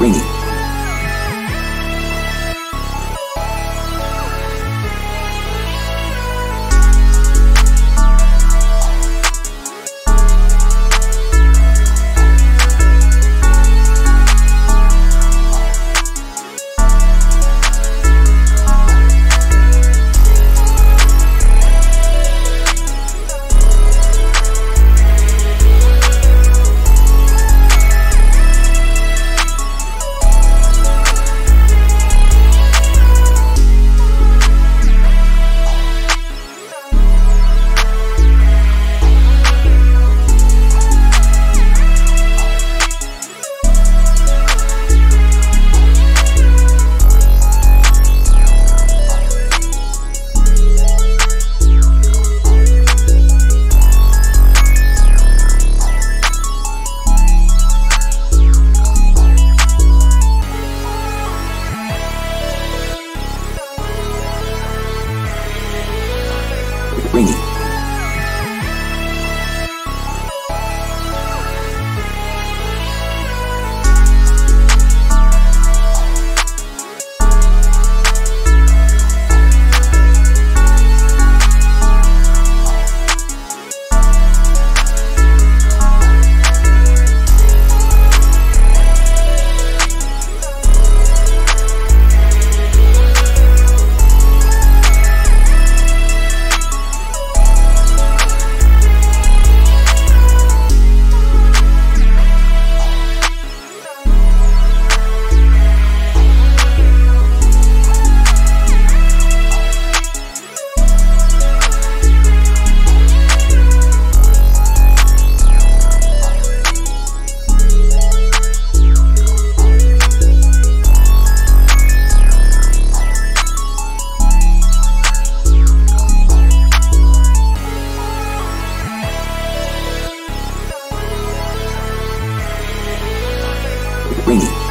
ringing. ringing.